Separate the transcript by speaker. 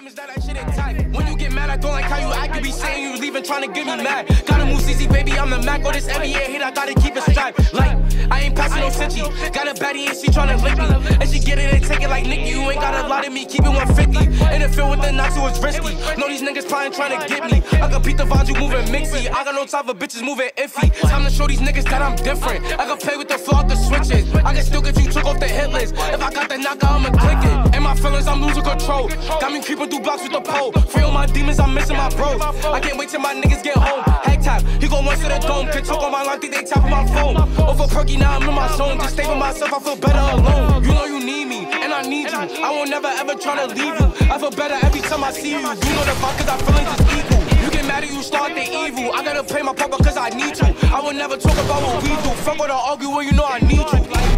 Speaker 1: game that I shit tight. When you get mad, I don't like how you act. You be saying you leaving, trying to get me mad. Gotta move CZ, baby, I'm the Mac. Or this NBA hit, I gotta keep it strapped. Like, I ain't passing no cincy. Got a baddie and she tryna lick me. And she get it and take it like Nicky. You ain't got a lot of me, keep it 150. Interfere with the knocks, it was risky. Know these niggas probably trying to get me. I can beat the vibes, you moving mixy. I got no time for bitches moving iffy. Time to show these niggas that I'm different. I can play with the flow off the switches. I can still get you took off the hit list. If I got the knockout, I'ma click it. My feelings, I'm losing control. Got me creeping through blocks with the pole. Free my demons, I'm missing my bros. I can't wait till my niggas get home. Hag tap, he go once to the dome. Can talk on my line, think they tapping my phone. Over perky, now I'm in my zone. Just stay with myself, I feel better alone. You know you need me, and I need you. I won't never ever try to leave you. I feel better every time I see you. You know the vibe, cause our feelings is equal. You get mad at you, start the evil. I gotta play my part because I need you. I will never talk about what we do. Fuck with I argue when you know I need you.